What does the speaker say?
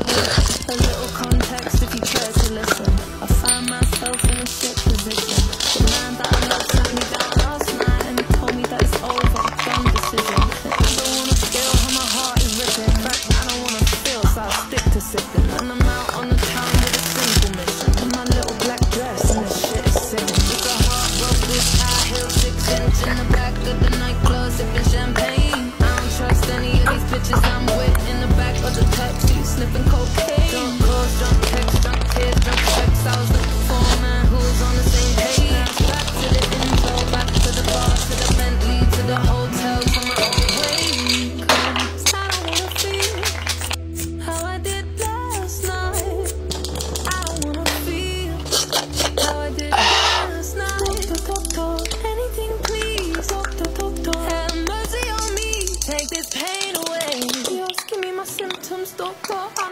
A little context if you care to listen. I find myself in a shit position. The told me that it's over. I don't wanna feel how my heart is ripping. I don't wanna feel, so I stick to on the town with a simple mission. In my little black dress and shit is. With a heart high six. pain away. You're me my symptoms, doctor. I don't